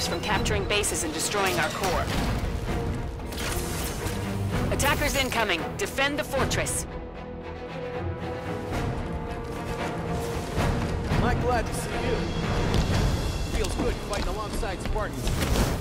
attackers from capturing bases and destroying our core. Attackers incoming. Defend the fortress. I'm glad to see you. Feels good fighting alongside Spartans.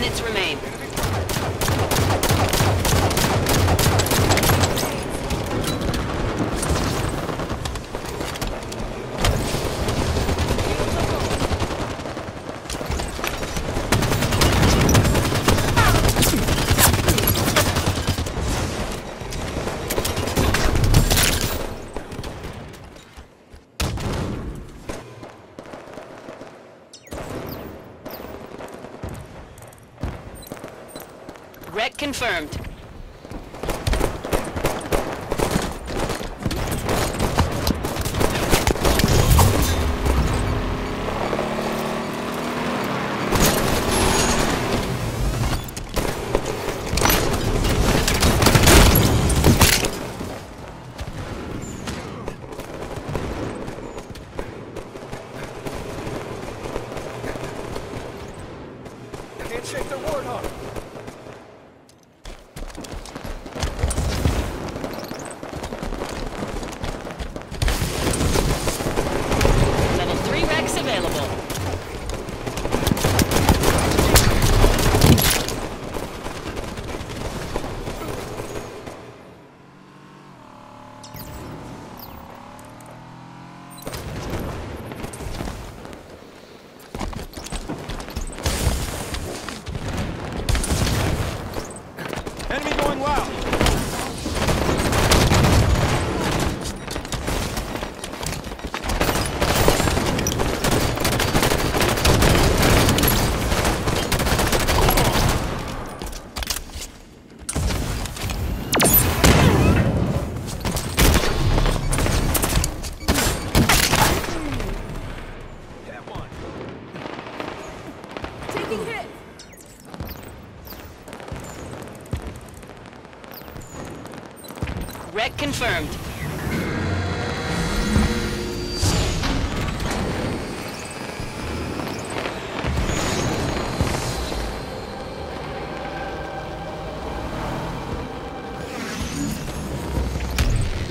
Minutes remain.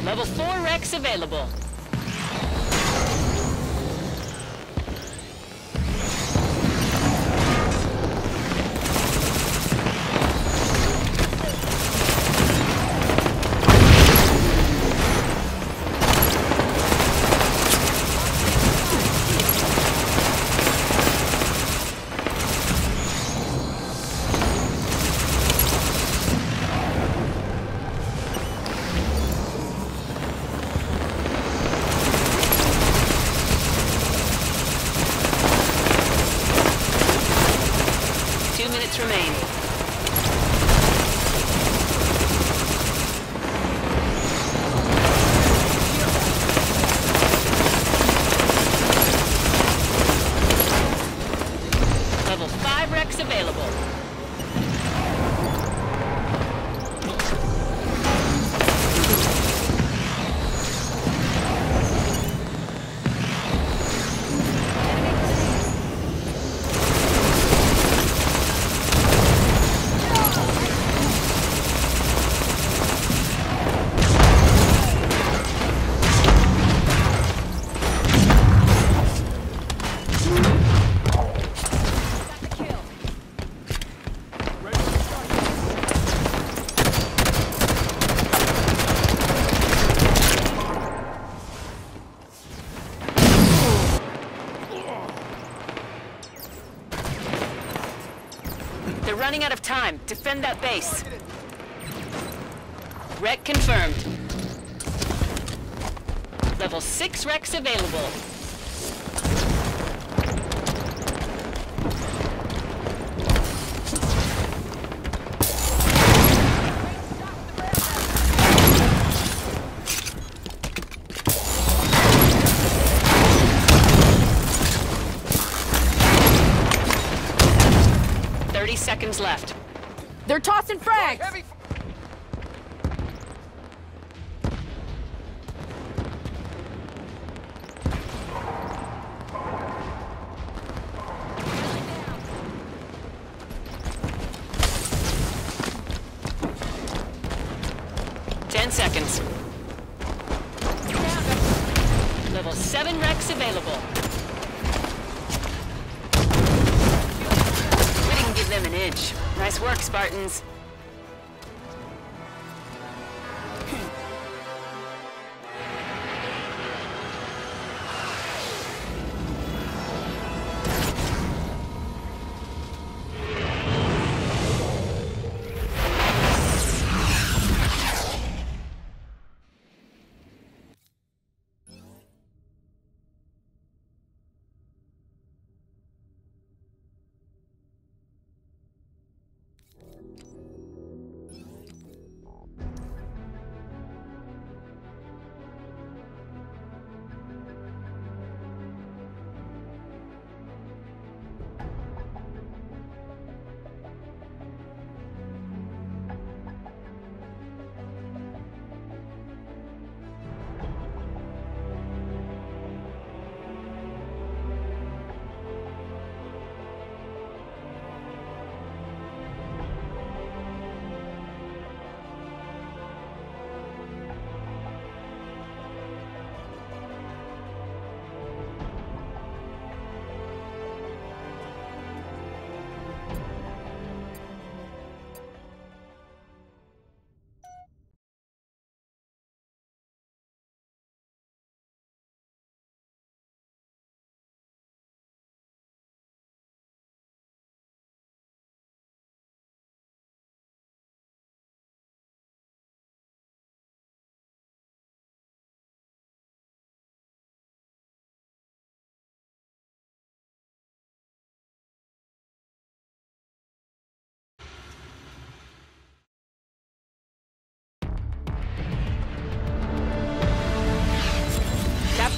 Level 4 REQs available. 5 REQs available. Defend that base. Wreck confirmed. Level 6 REQs available.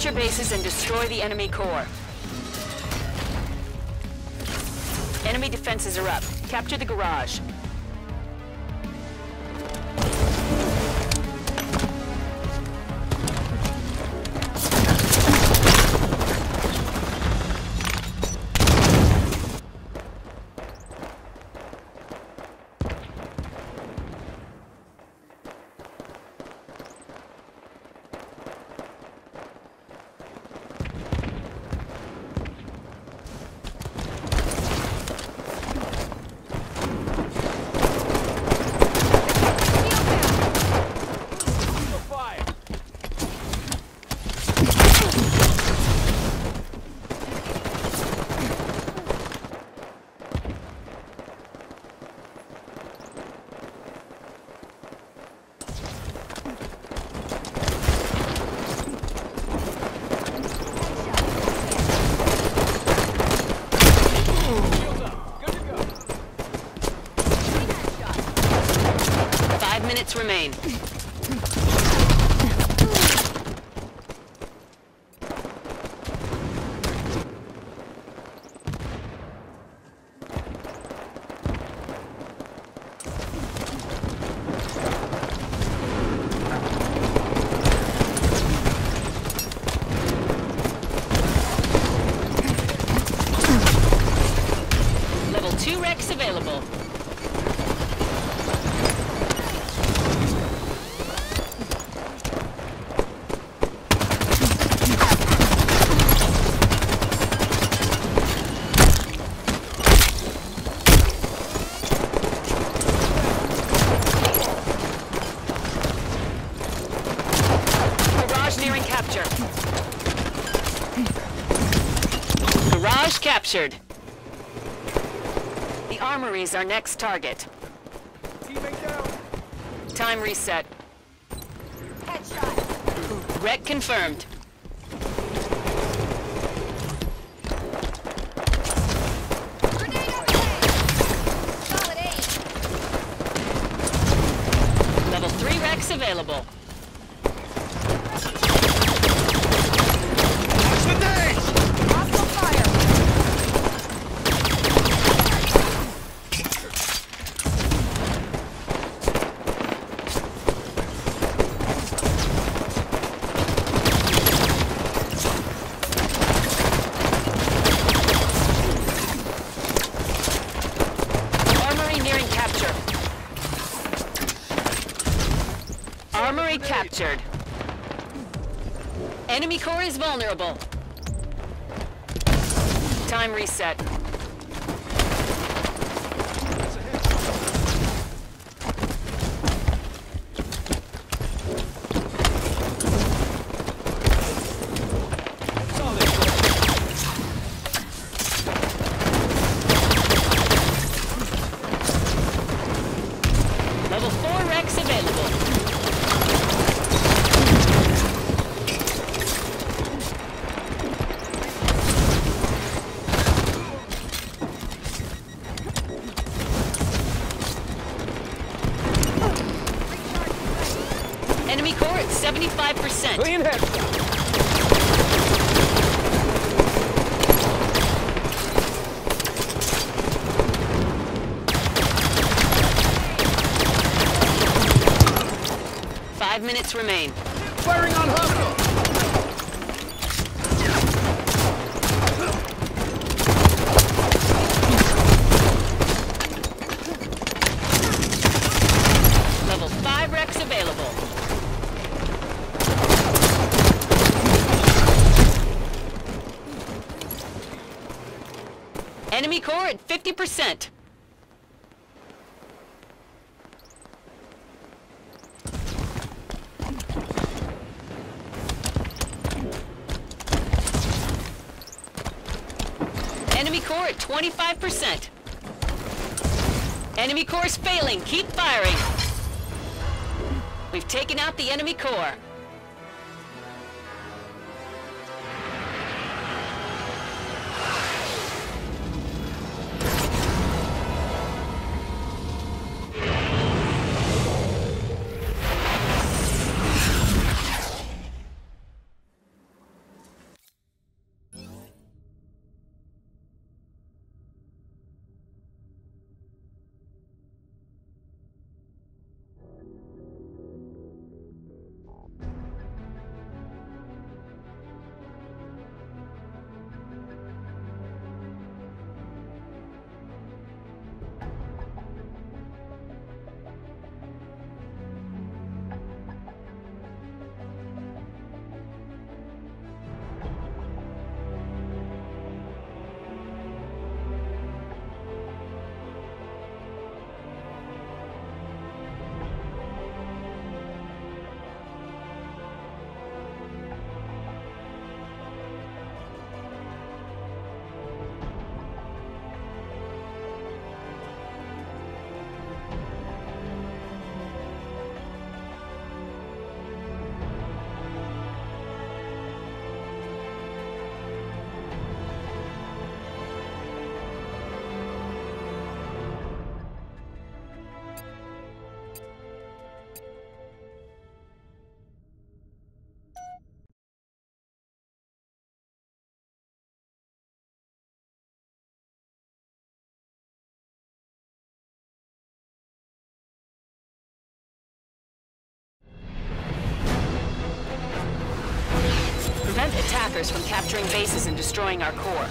Capture bases and destroy the enemy core. Enemy defenses are up. Capture the garage. Captured. The armory's our next target. Time reset. Headshot. Wreck confirmed. Grenade up ahead. Solid aim. Level 3 REQs available. Watch the dash! Hostile fire. Armory nearing capture. Armory captured. Enemy core is vulnerable. Time reset. 50%. Enemy core at 25%. Enemy core's failing. Keep firing. We've taken out the enemy core. Attackers from capturing bases and destroying our core.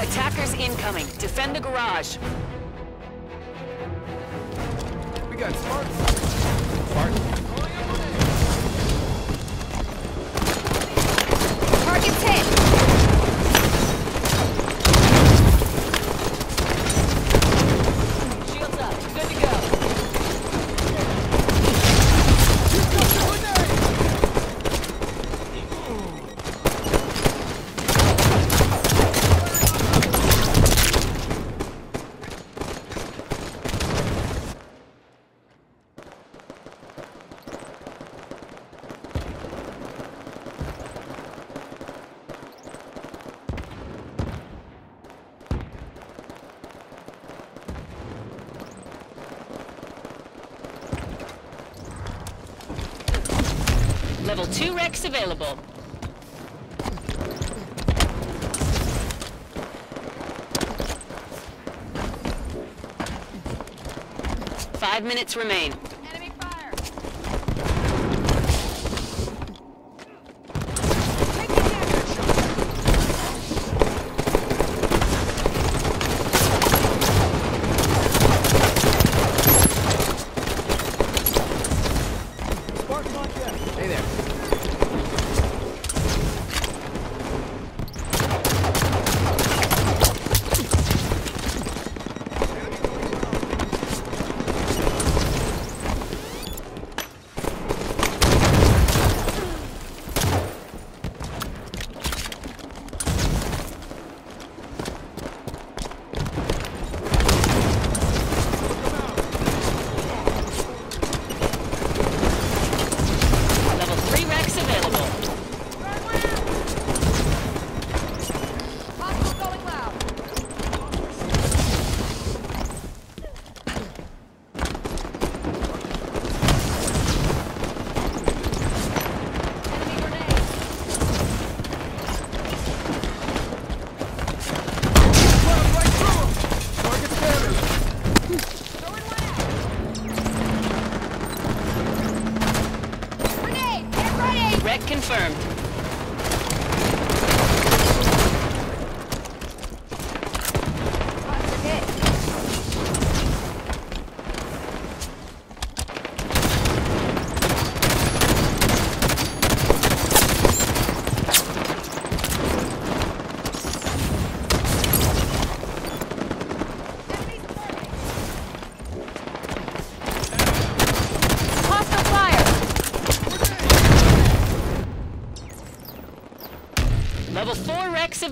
Attackers incoming. Defend the garage. We got smart. Smart. Medics available. Five minutes remain.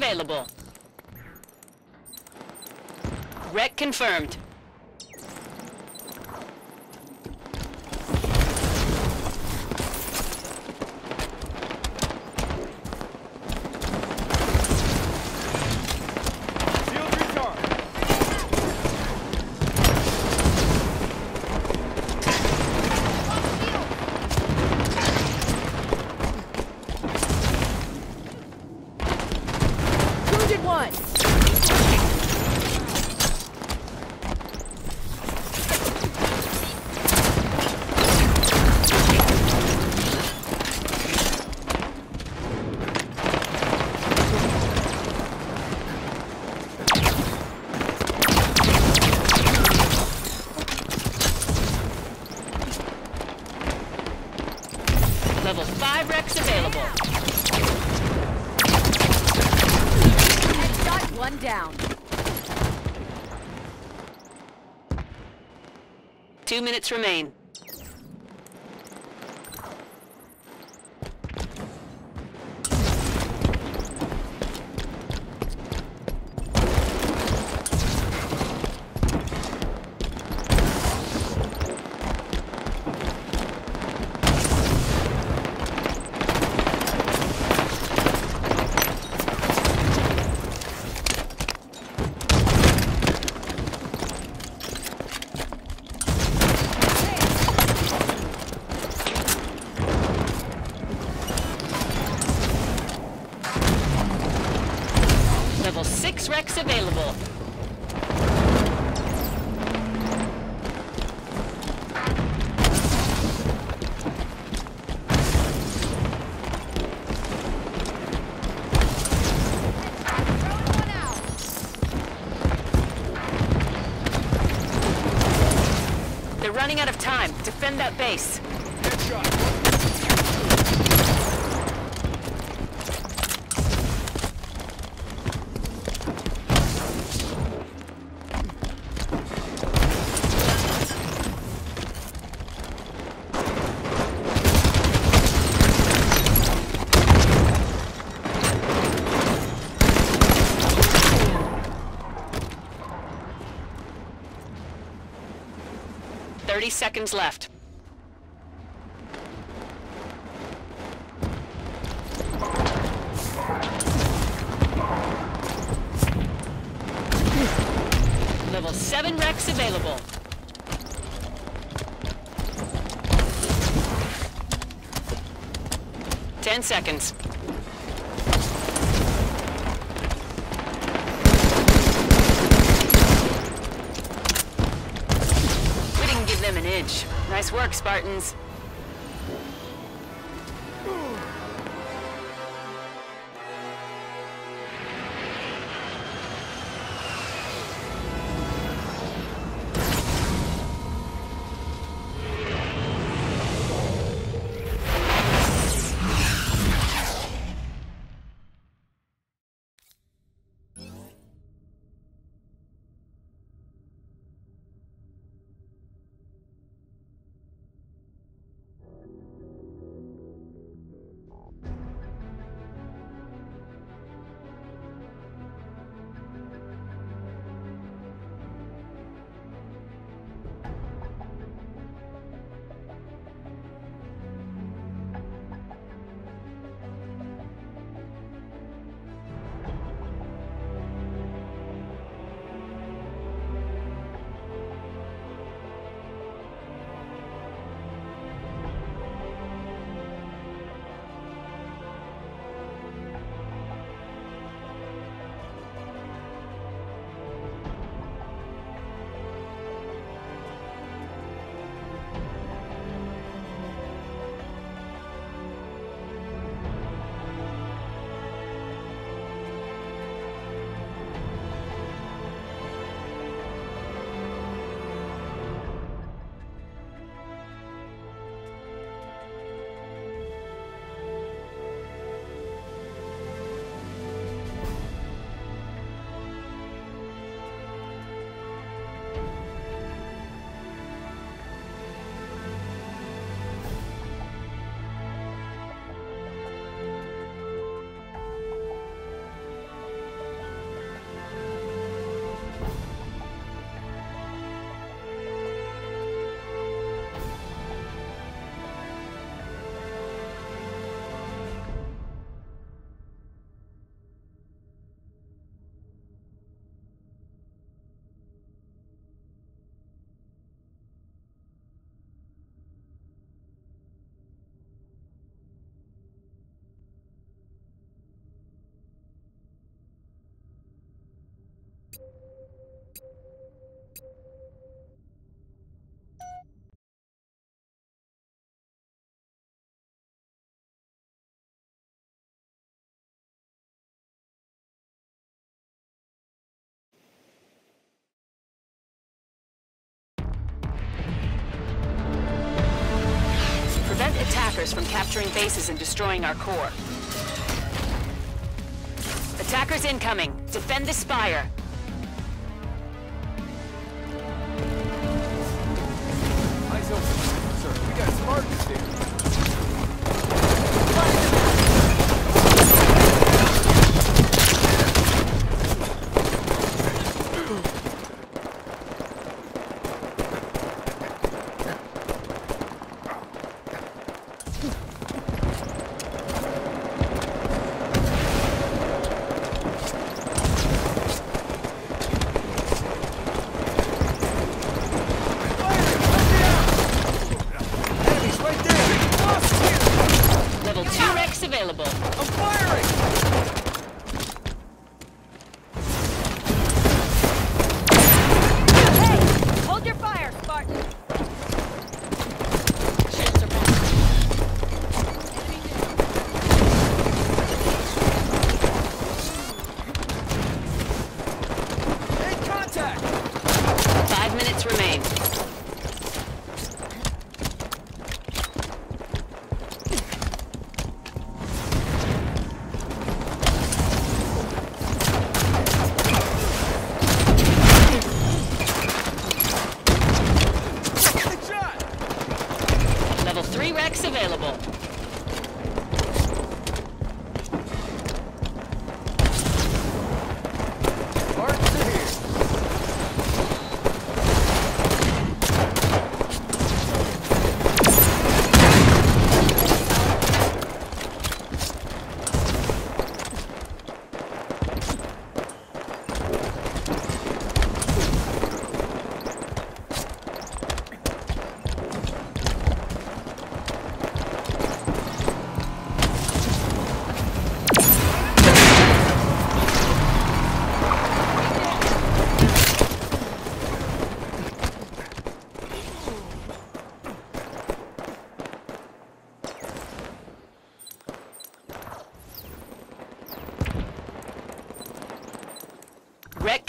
available. Wreck confirmed. minutes remain. running out of time. Defend that base. seconds left. Level 7 REQs available. Ten seconds. bridge. Nice work, Spartans. from capturing bases and destroying our core. Attackers incoming. Defend the Spire.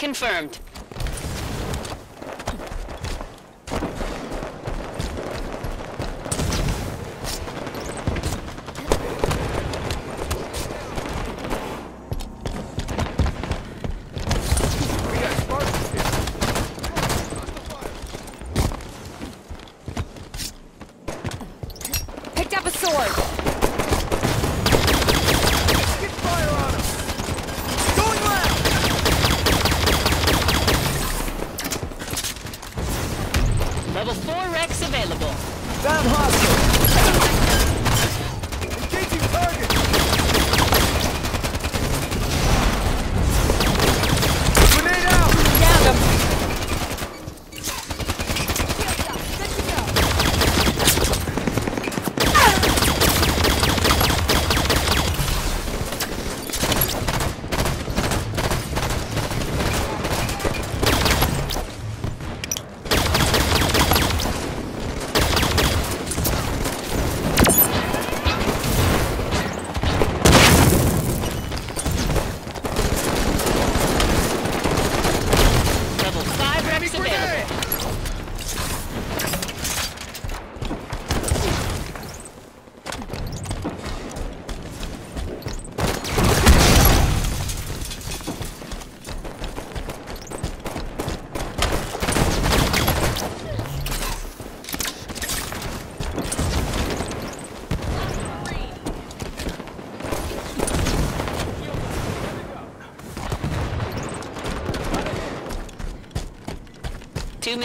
Confirmed.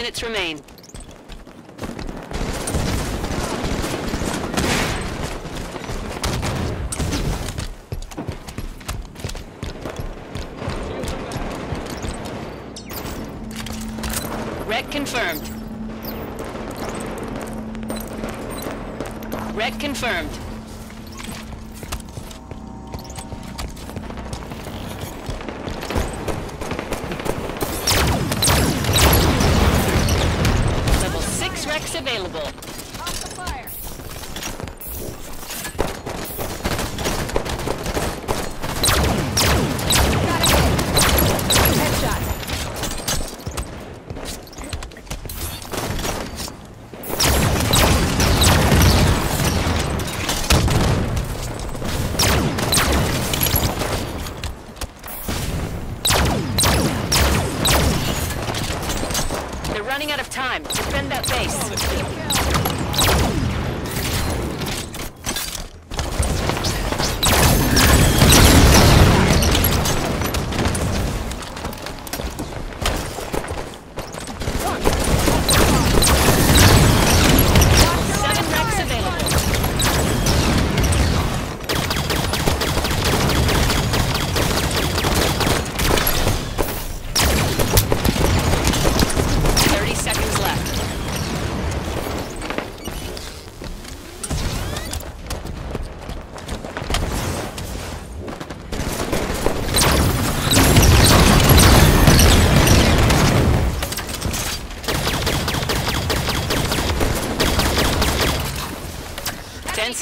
Minutes remain.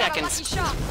Seconds.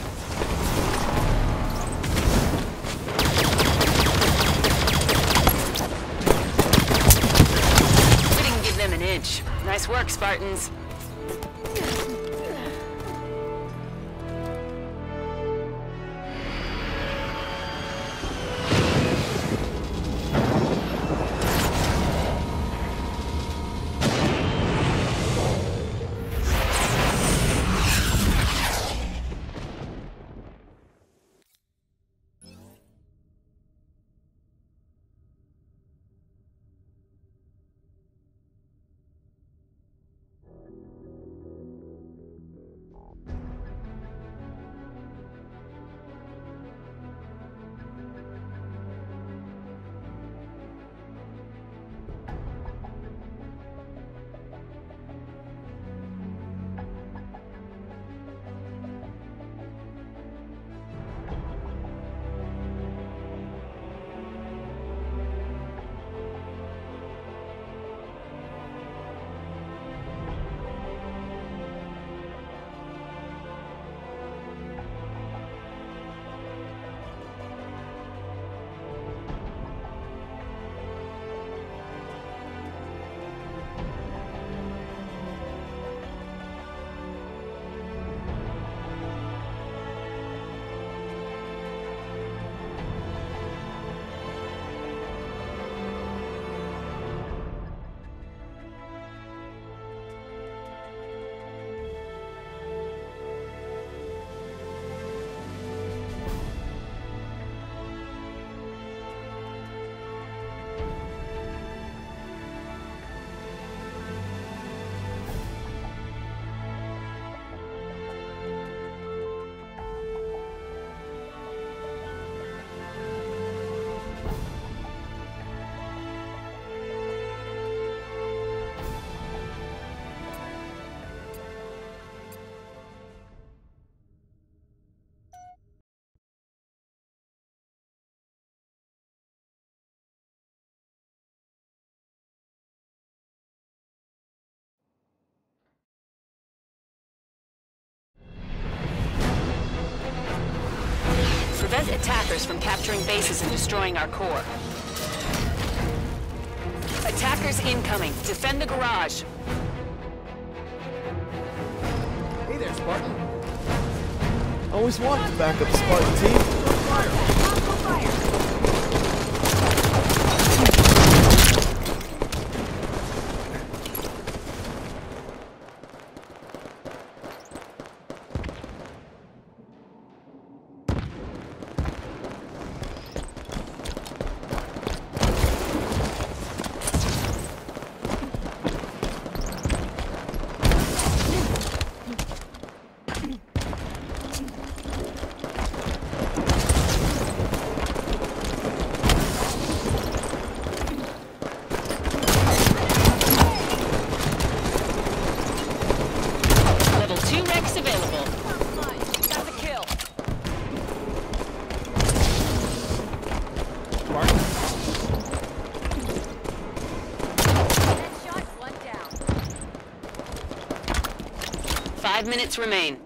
From capturing bases and destroying our core. Attackers incoming. Defend the garage. Hey there, Spartan. Always wanted to back up Spartan team. Minutes remain.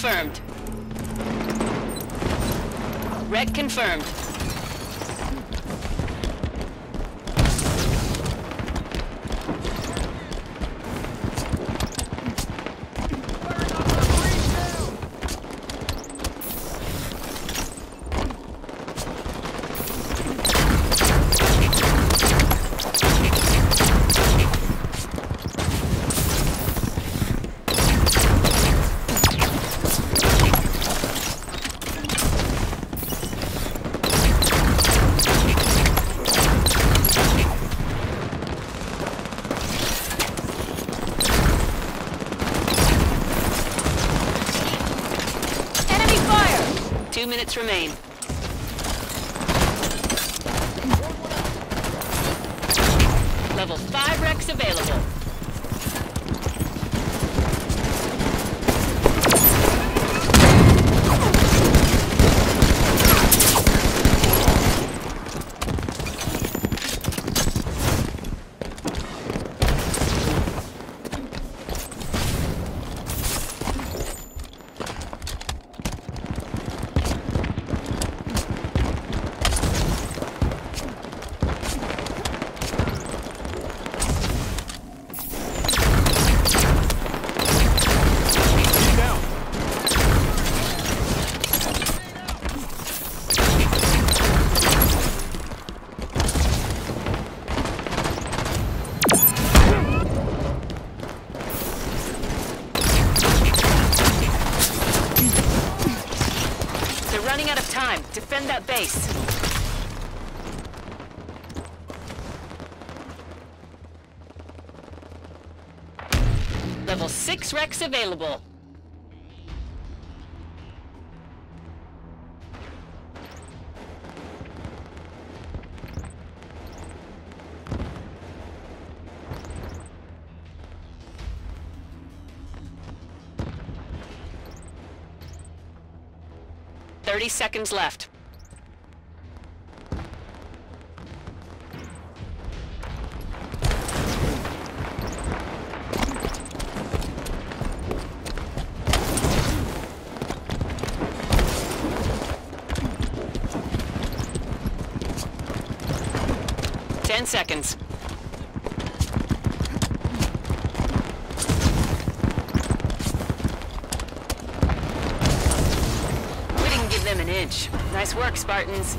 Confirmed. Wreck confirmed. Level 6 REQs available. Thirty seconds left. Seconds. We didn't give them an inch. Nice work, Spartans.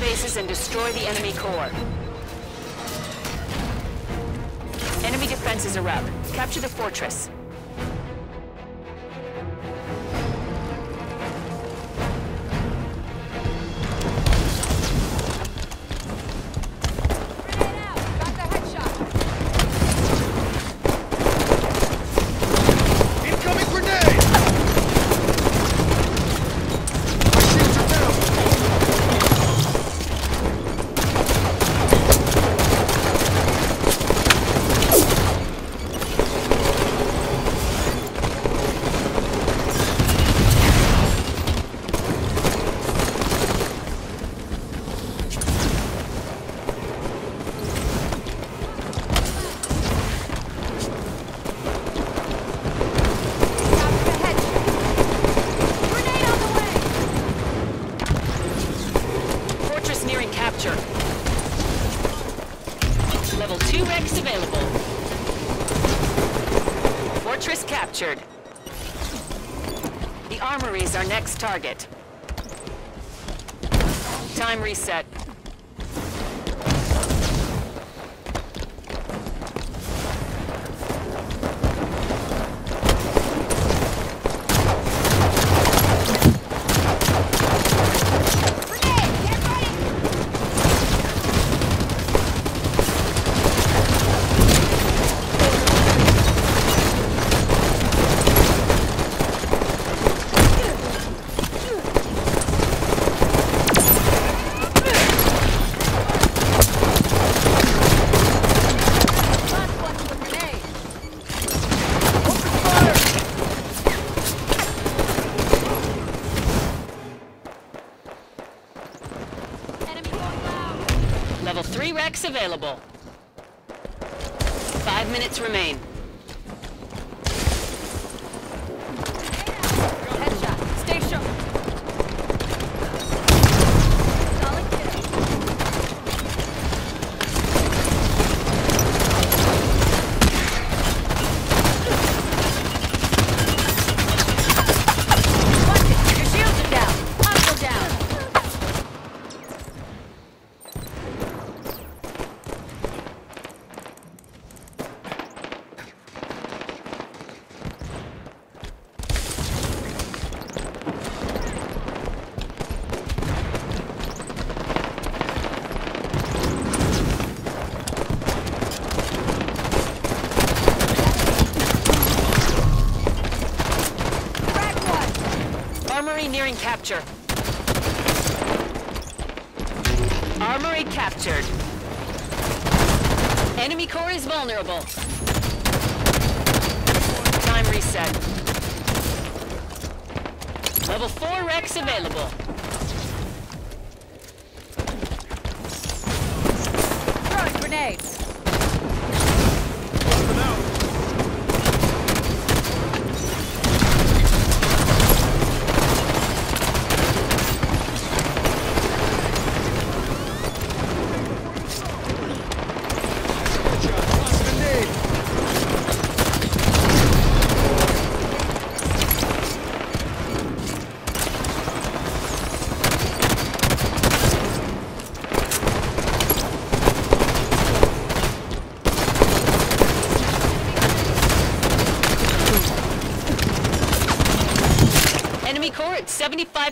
Bases and destroy the enemy core. Enemy defenses are up. Capture the fortress. The armory's our next target. Time reset.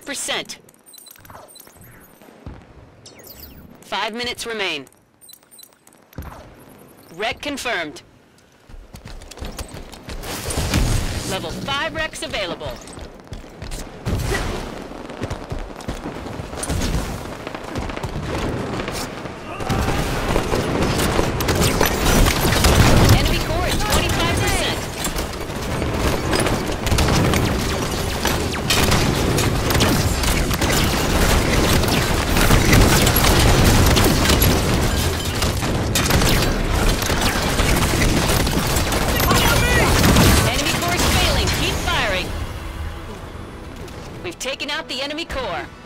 percent. Five minutes remain. Wreck confirmed. Level 5 REQs available. Core.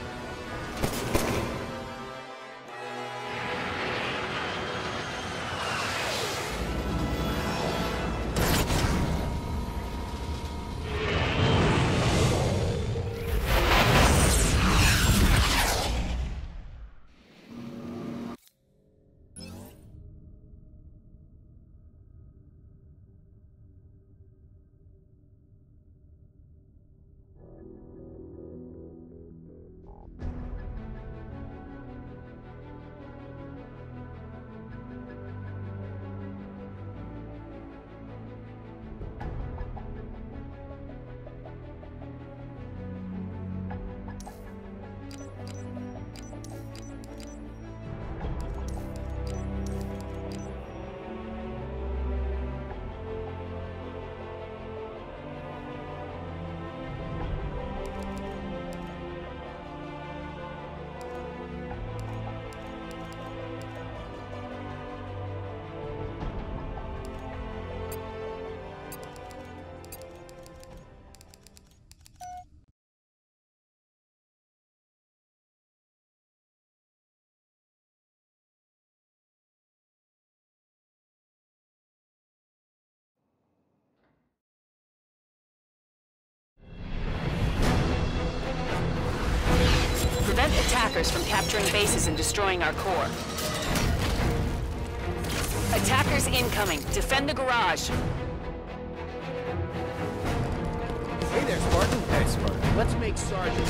Attackers from capturing bases and destroying our core. Attackers incoming. Defend the garage. Hey there, Spartan. Hey, Spartan. Let's make Sergeant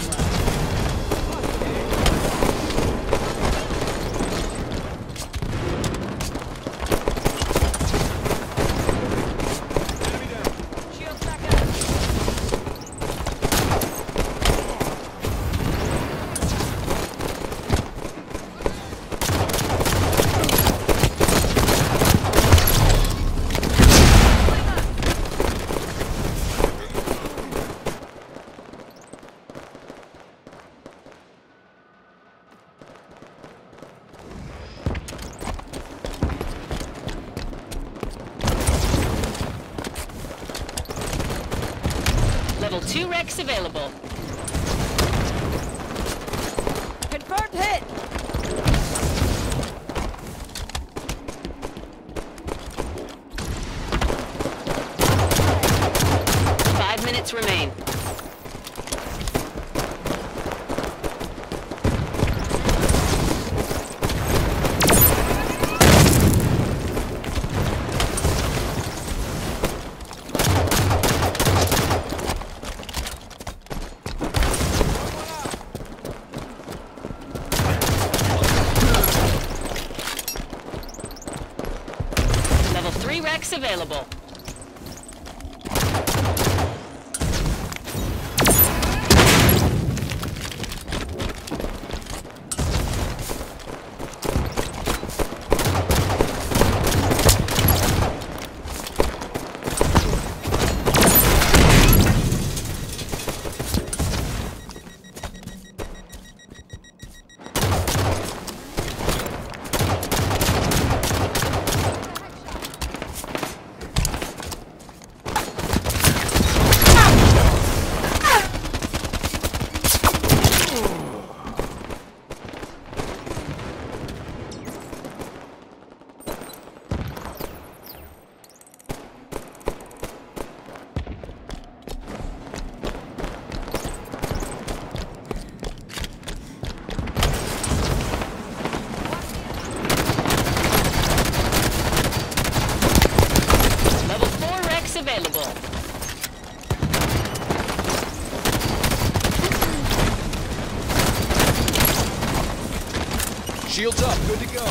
Shields up. Good to go.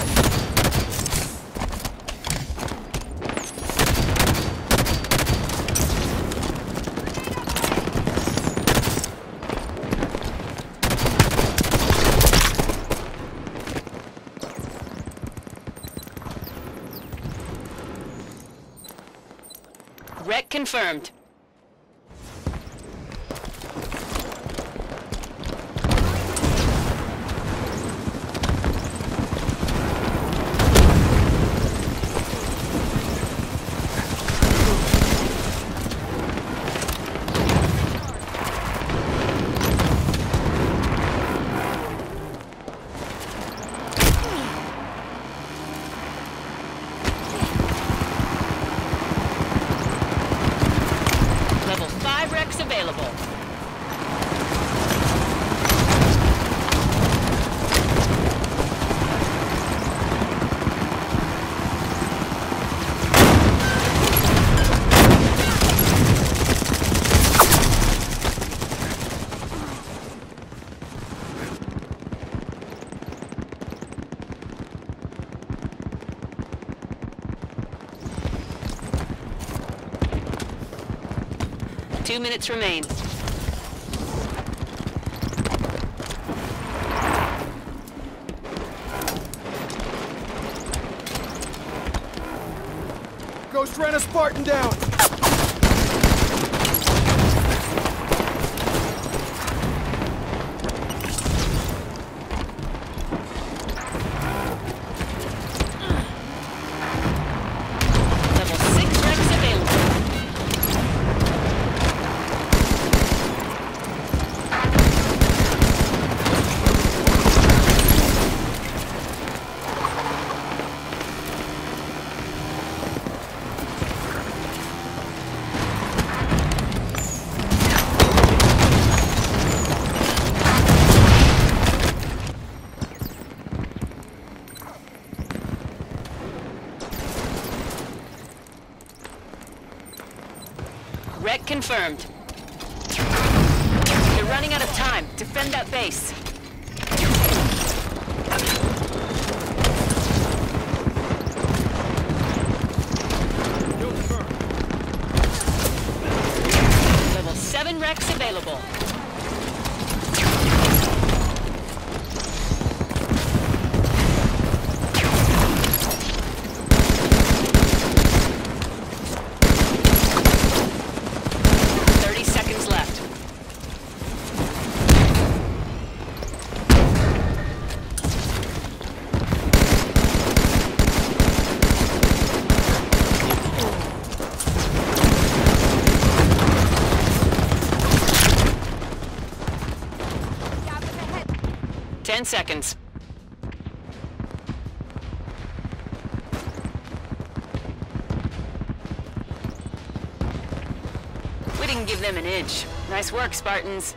Wreck confirmed. Level 5 REQs available. Two minutes remain. Ghost ran a Spartan down! Wreck 10 seconds. We didn't give them an inch. Nice work, Spartans.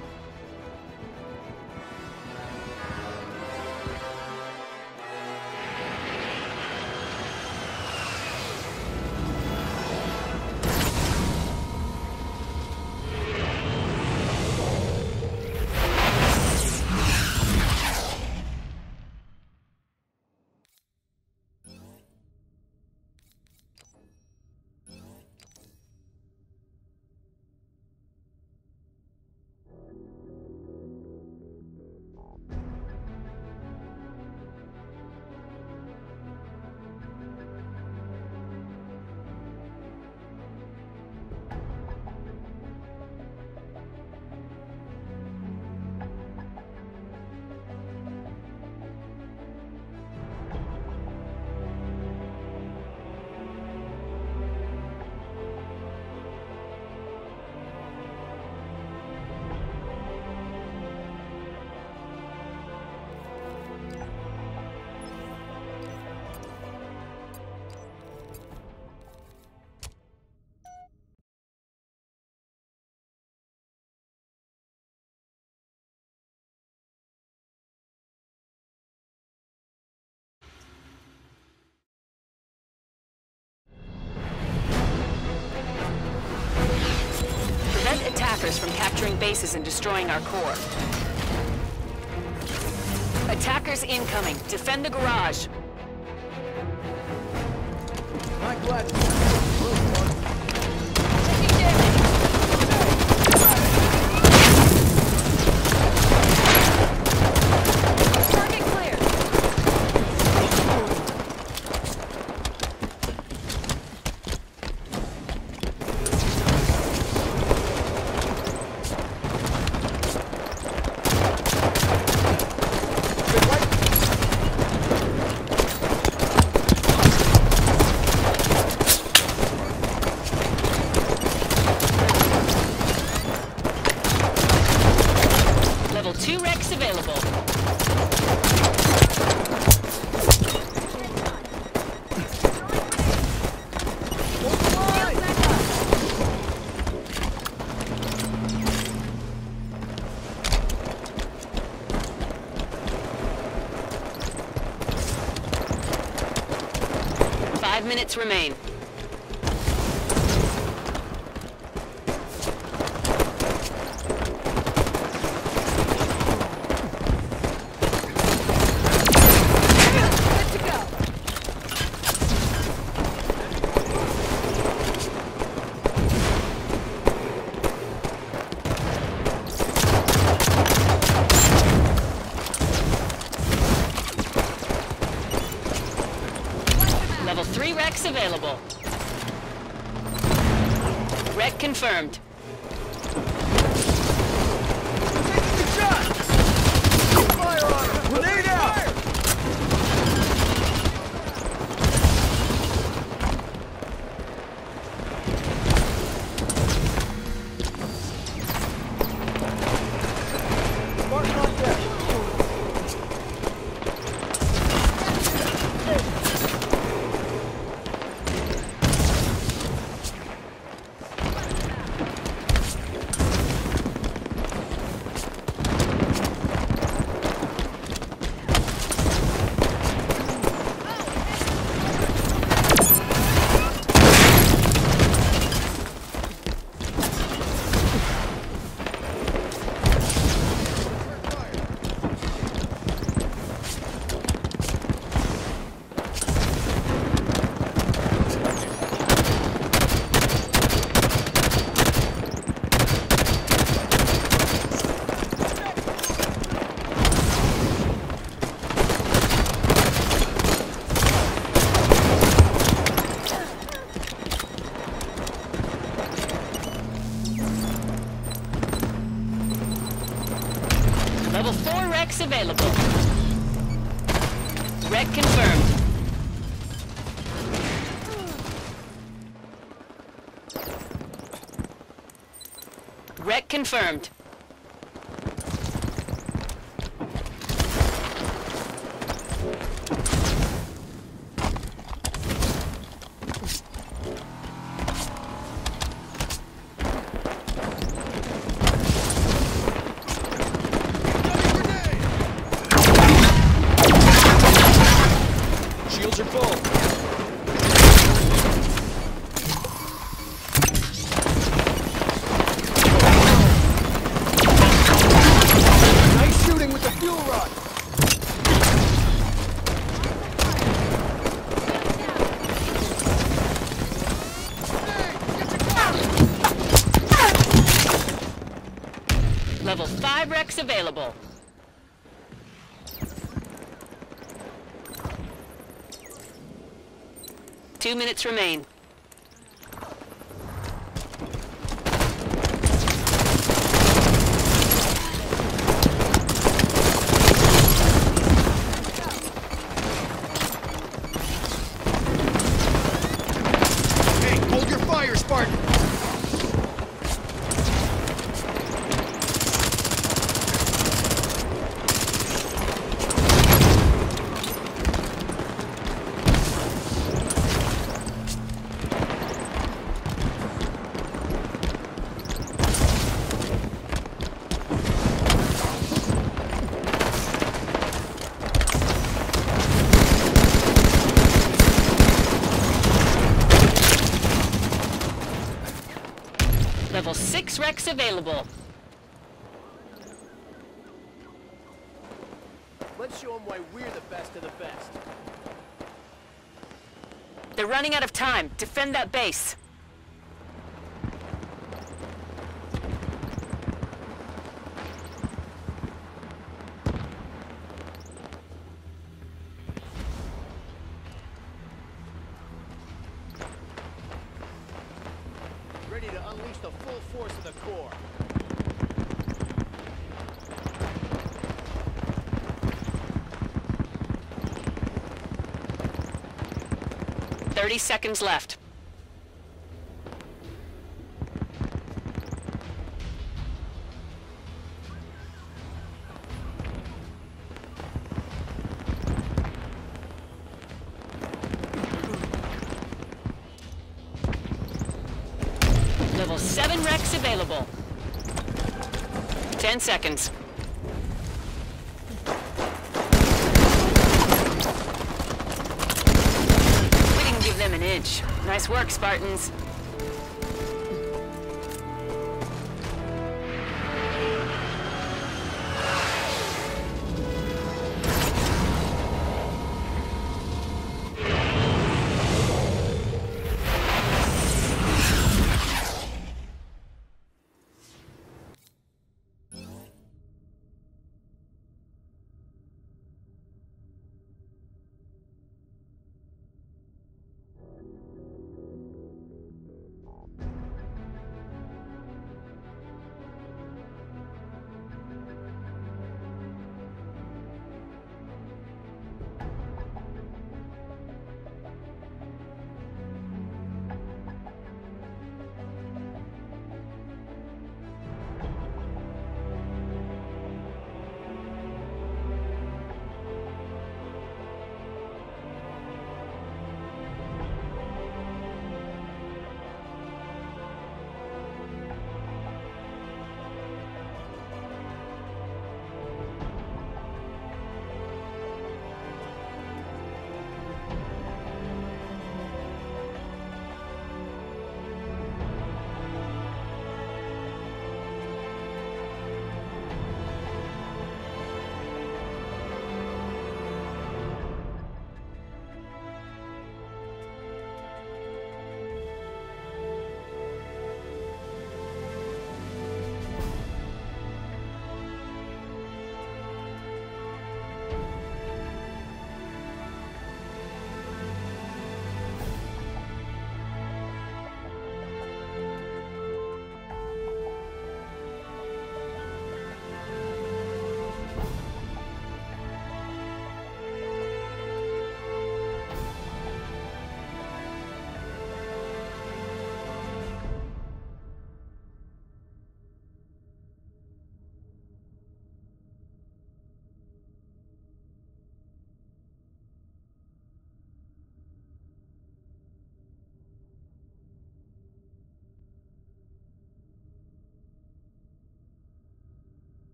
Bases and destroying our core. Attackers incoming. Defend the garage. My glad. Rec available. Two minutes remain. 6 REQs available. Let's show them why we're the best of the best. They're running out of time. Defend that base. 30 seconds left.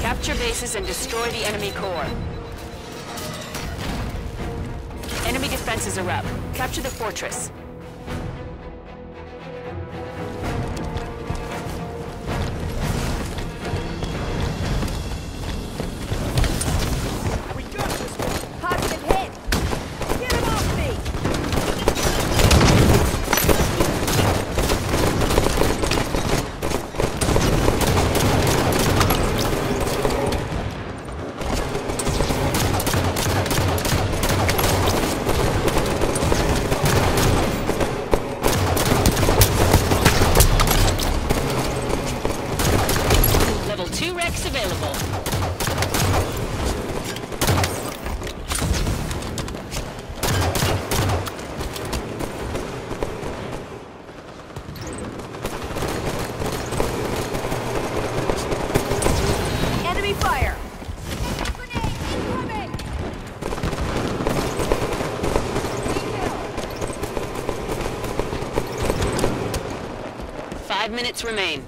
Capture bases and destroy the enemy core. Enemy defenses are up. Capture the fortress. Minutes remain.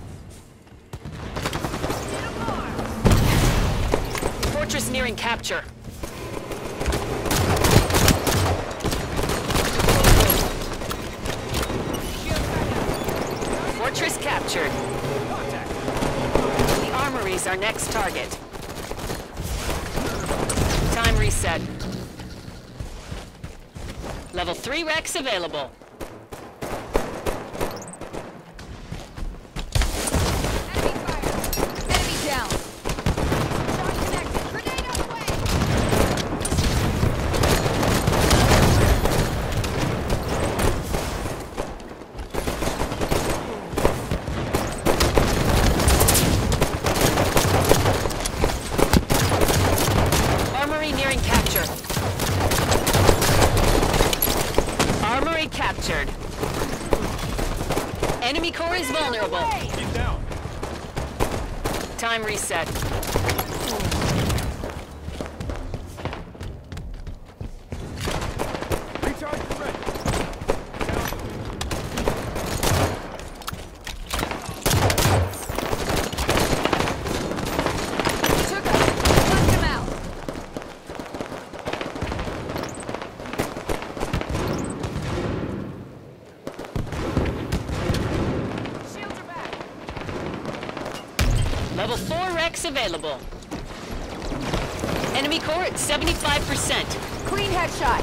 Fortress nearing capture. Fortress captured. The armory's our next target. Time reset. Level 3 REQs available. Enemy down. Shot connected. Grenade on the way. Armory nearing capture. Armory captured. Enemy core is vulnerable. Get down. Time reset. Recharge the ready. Down. Took him. Knocked him out. Shields are back. Level 4 REQs available. Enemy core at 75%. Clean headshot.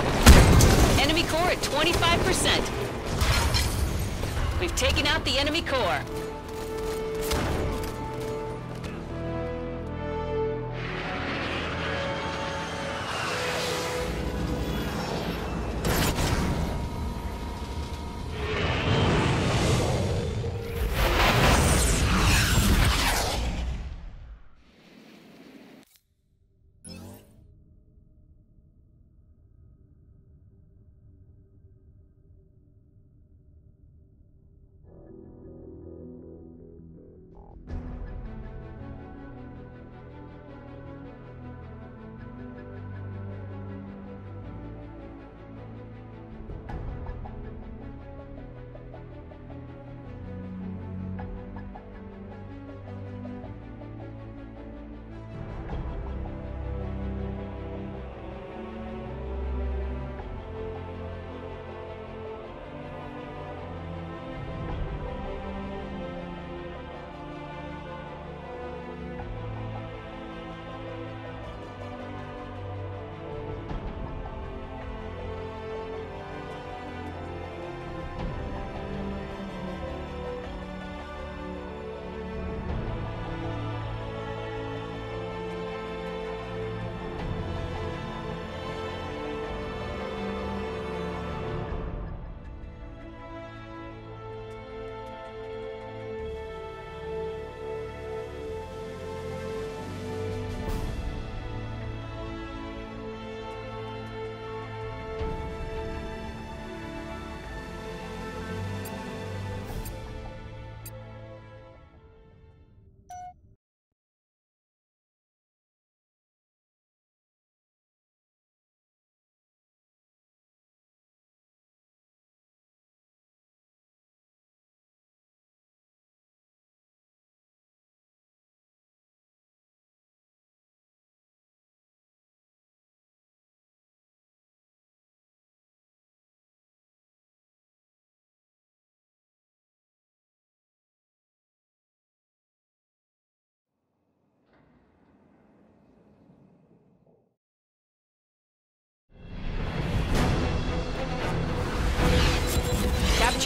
Enemy core at 25%. We've taken out the enemy core.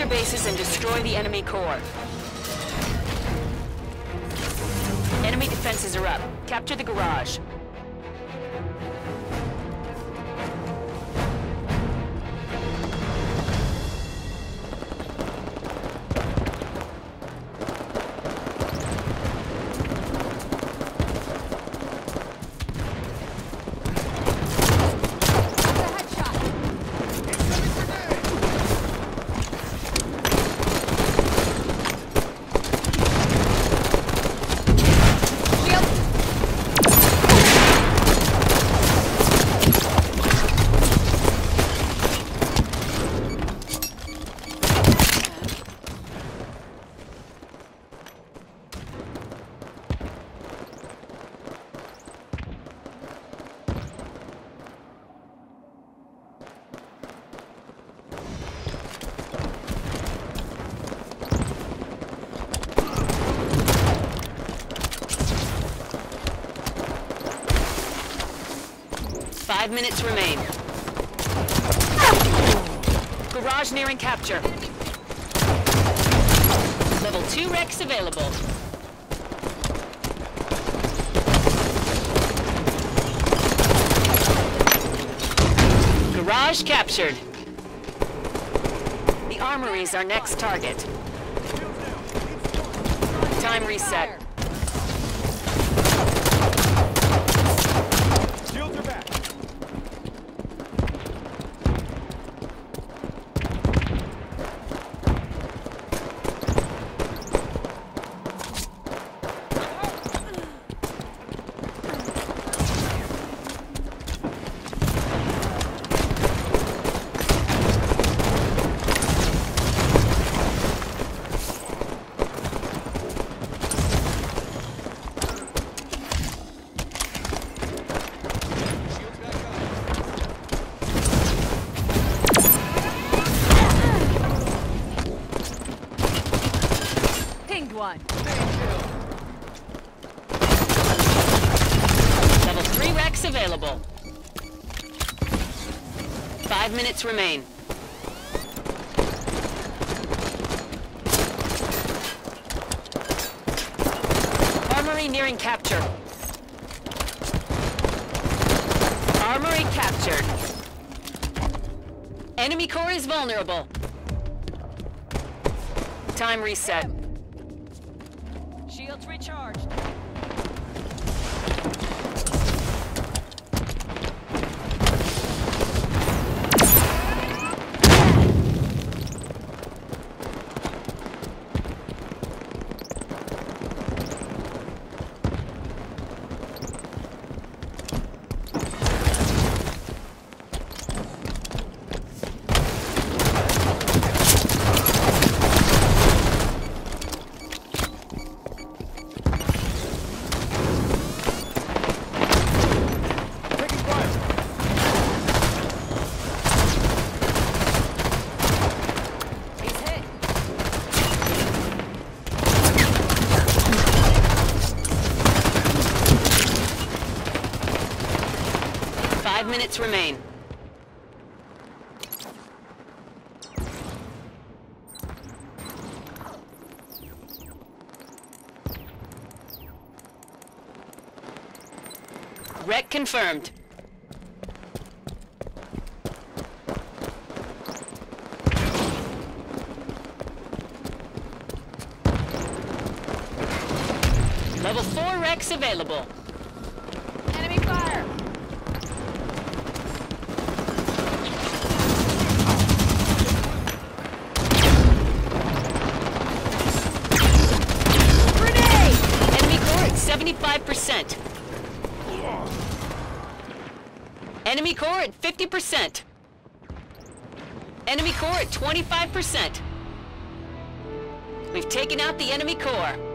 Capture bases and destroy the enemy core. Enemy defenses are up. Capture the garage. Five minutes remain. Garage nearing capture. Level 2 REQs available. Garage captured. The armory is our next target. Time reset. Remain. Armory nearing capture. Armory captured. Enemy core is vulnerable. Time reset. Confirmed. 50%. Enemy core at 25%. We've taken out the enemy core.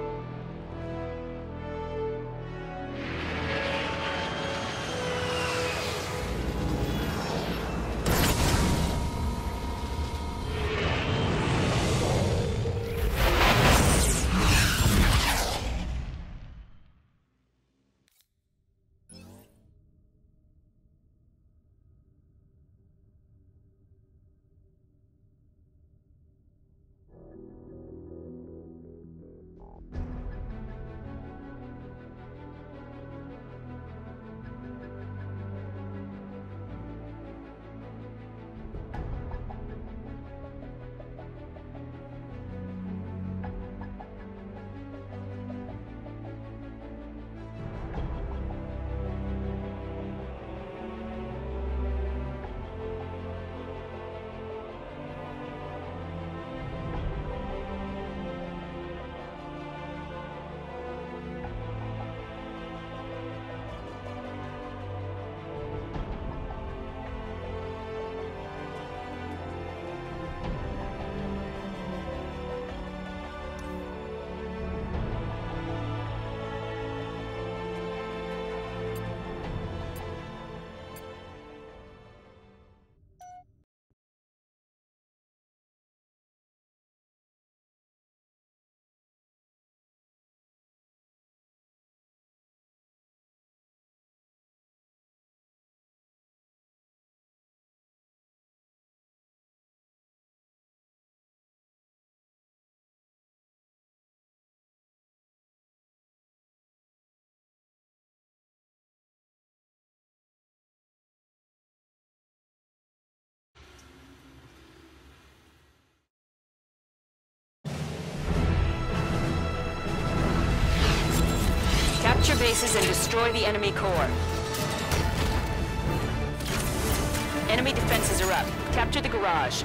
bases and destroy the enemy core. Enemy defenses are up. Capture the garage.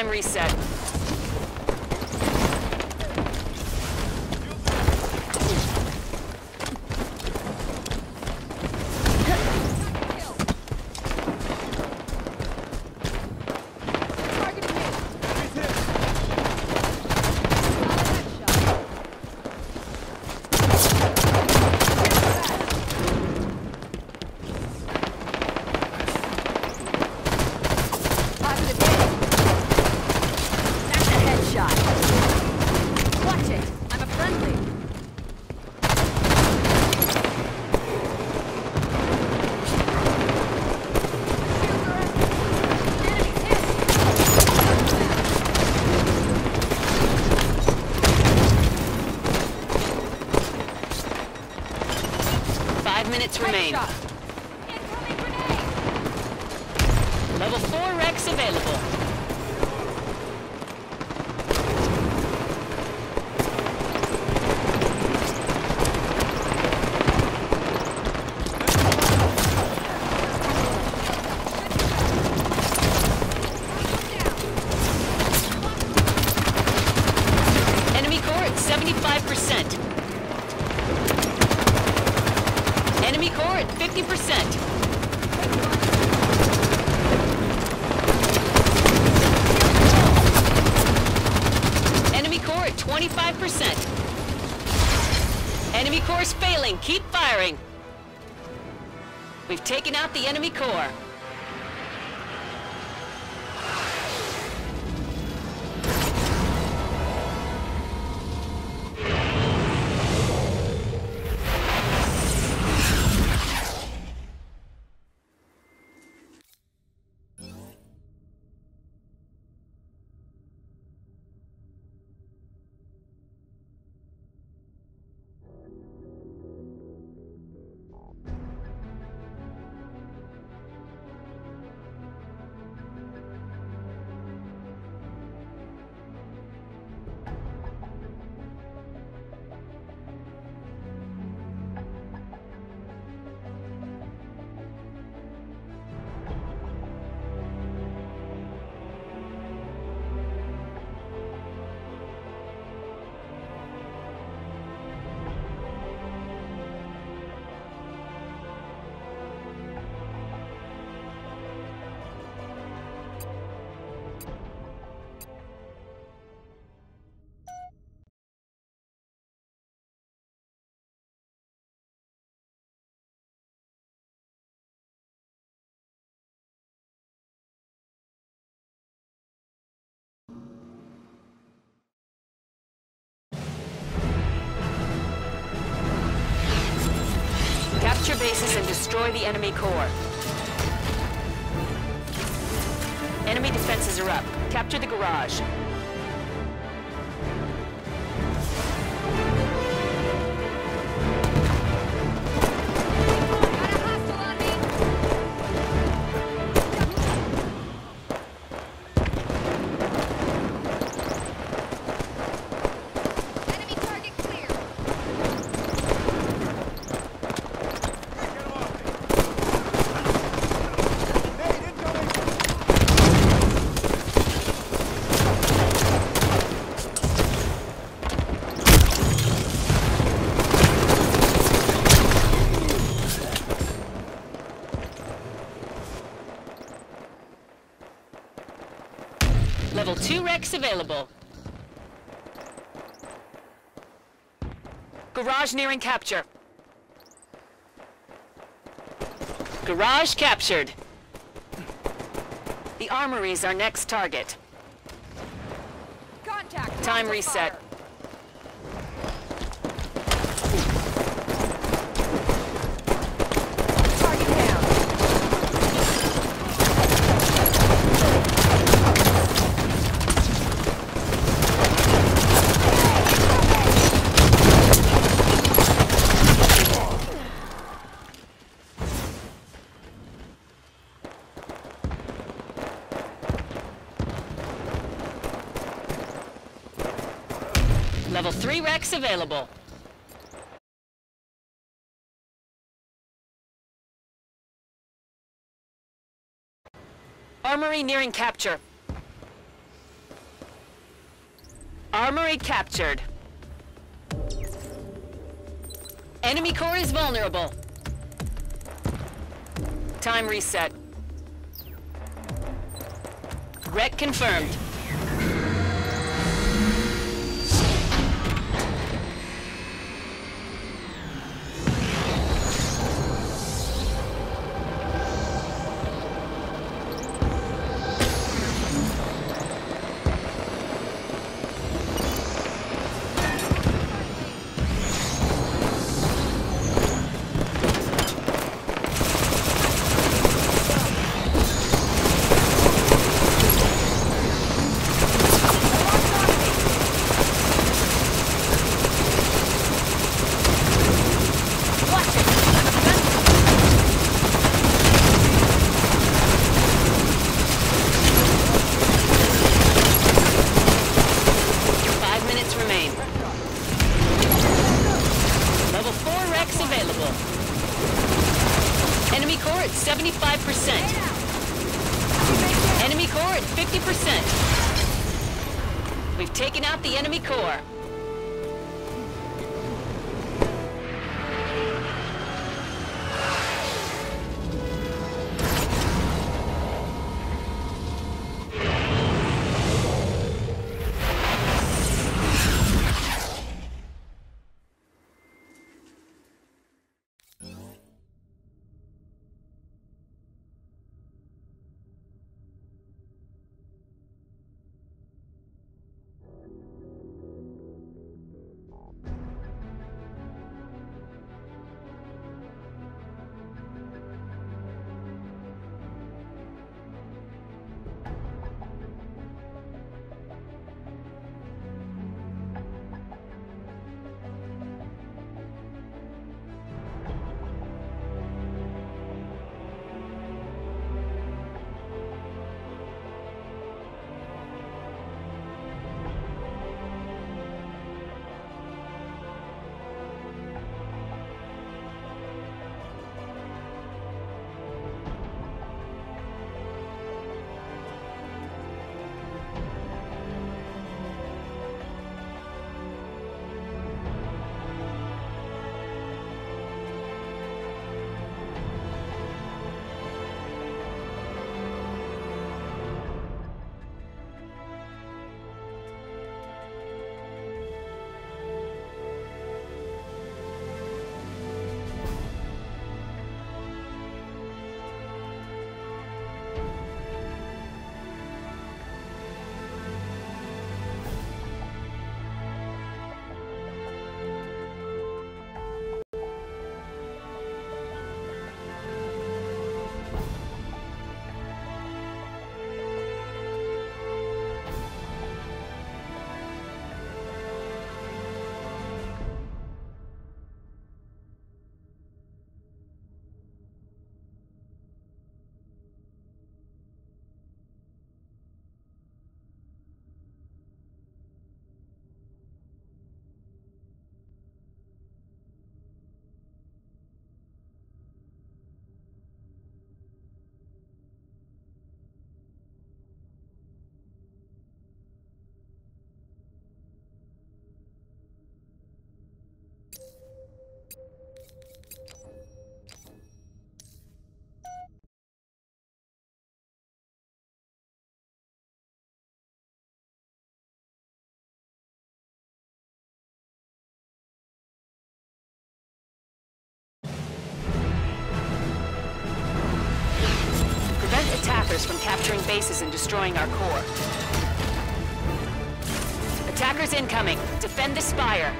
Time reset. the enemy core. And destroy the enemy core. Enemy defenses are up. Capture the garage. 2 available. Garage nearing capture. Garage captured. The armory is our next target. Contact. Time reset. fire. Target down. Level 3 REQs available. Armory nearing capture. Armory captured. Enemy core is vulnerable. Time reset. Wreck confirmed. Capturing bases and destroying our core. Attackers incoming. Defend the spire.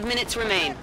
Five minutes remain.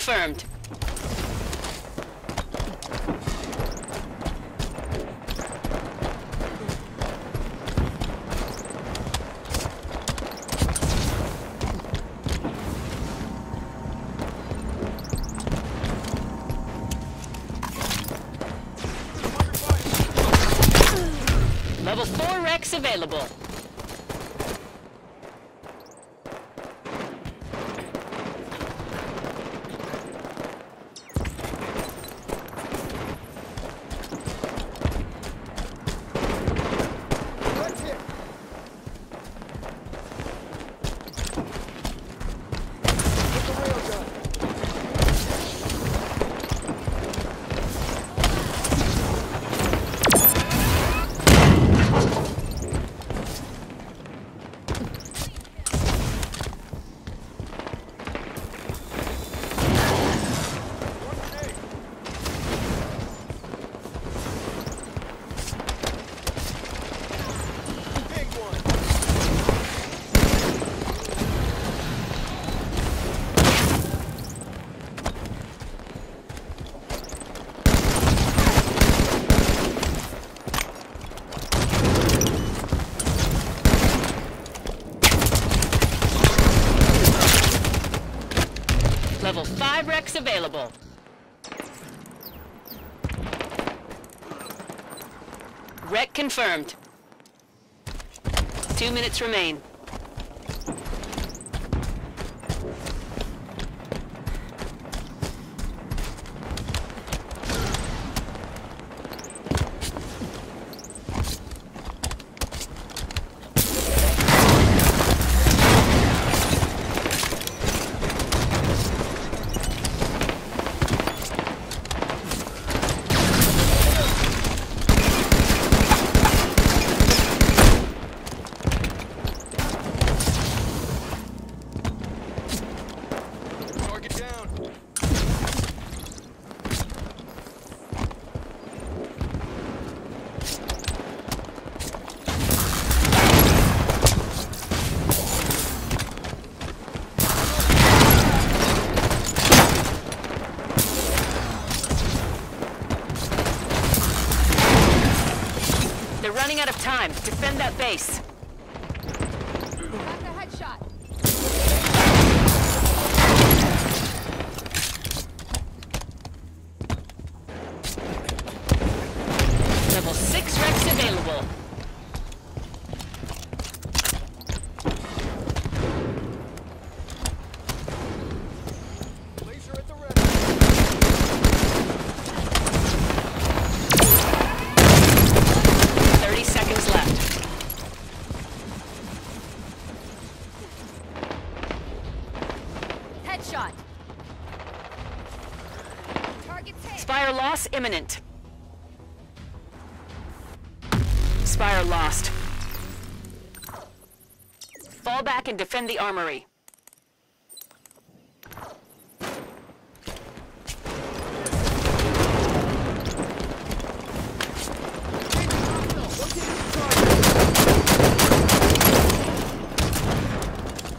Confirmed. Level 4 REQs available. 5 REQs available. REQ confirmed. Two minutes remain. Defend the armory.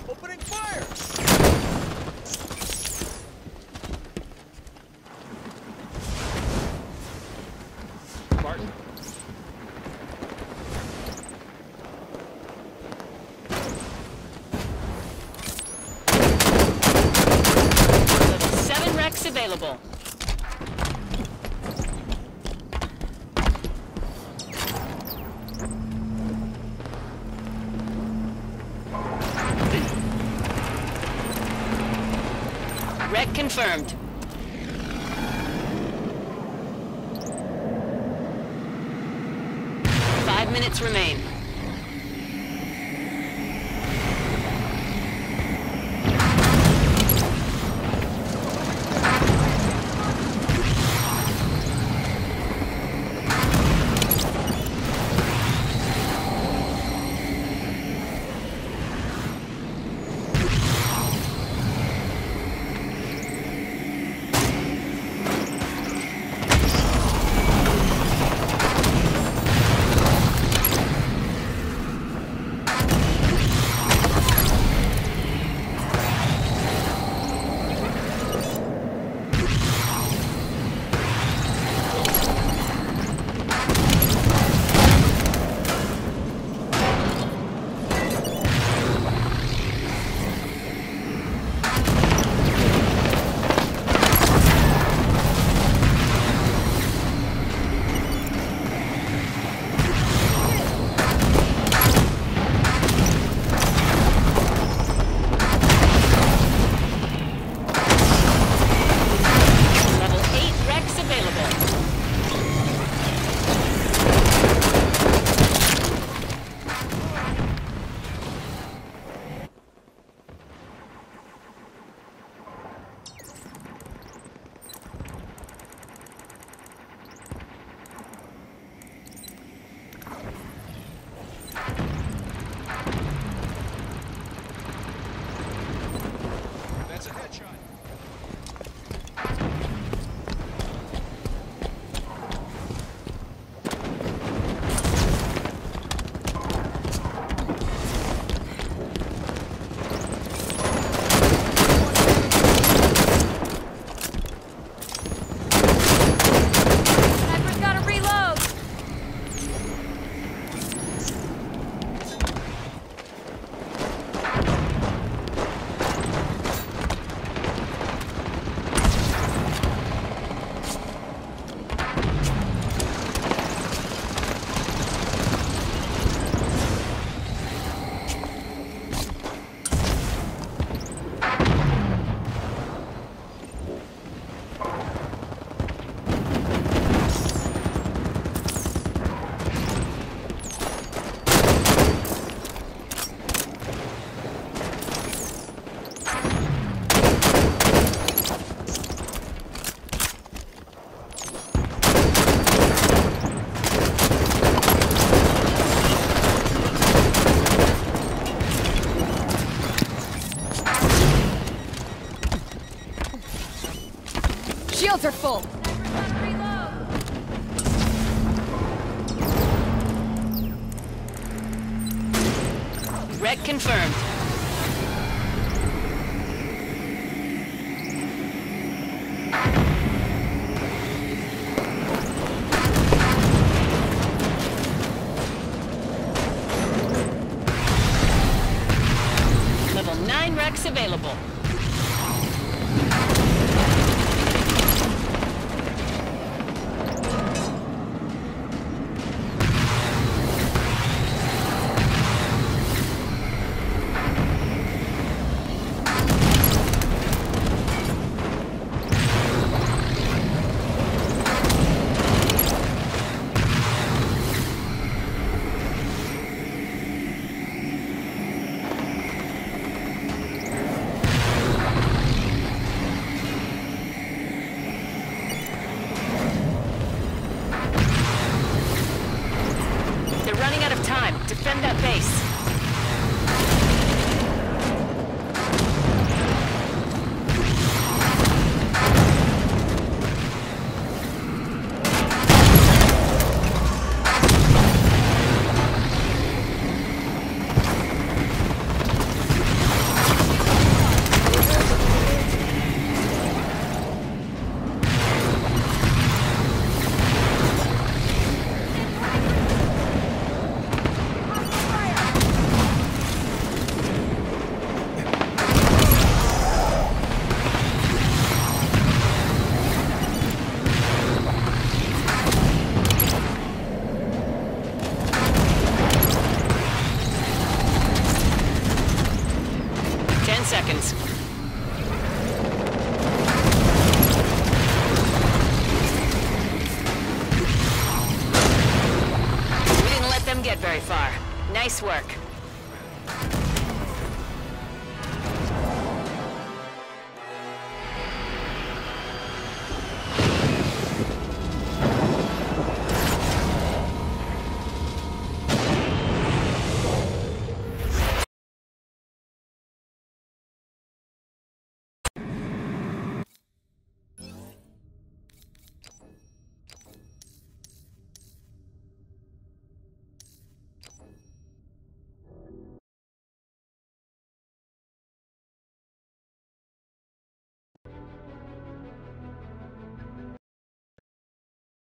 Opening fire! Martin, Level 7 REQs available. REQ